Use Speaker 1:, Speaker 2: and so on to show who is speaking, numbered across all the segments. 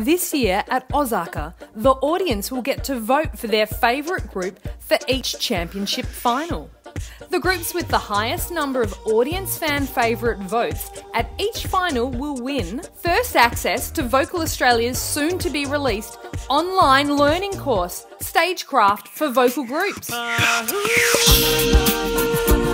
Speaker 1: This year at AUSACA, the audience will get to vote for their favourite group for each championship final. The groups with the highest number of audience fan favourite votes at each final will win first access to Vocal Australia's soon to be released online learning course, Stagecraft for Vocal Groups.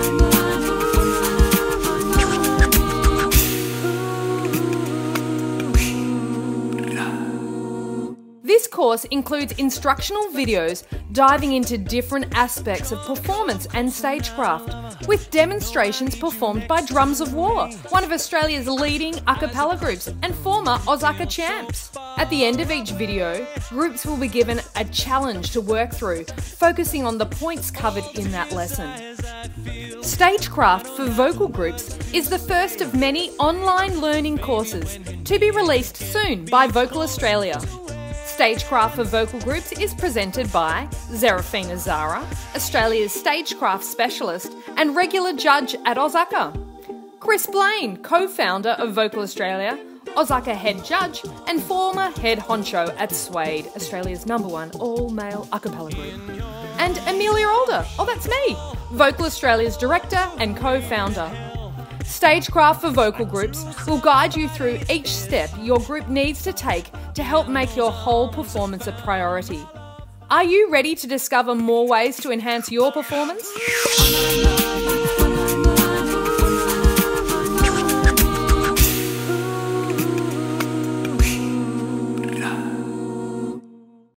Speaker 1: This course includes instructional videos diving into different aspects of performance and stagecraft, with demonstrations performed by Drums of War, one of Australia's leading a cappella groups and former AUSACA champs. At the end of each video, groups will be given a challenge to work through, focusing on the points covered in that lesson. Stagecraft for vocal groups is the first of many online learning courses to be released soon by Vocal Australia. Stagecraft for Vocal Groups is presented by Zerafina Zara, Australia's Stagecraft Specialist and regular judge at AUSACA. Chris Blaine, co founder of Vocal Australia, AUSACA head judge, and former head honcho at Suede, Australia's number one all male a cappella group. And Amelia Alder, oh, that's me, Vocal Australia's director and co founder. Stagecraft for vocal groups will guide you through each step your group needs to take to help make your whole performance a priority. Are you ready to discover more ways to enhance your performance?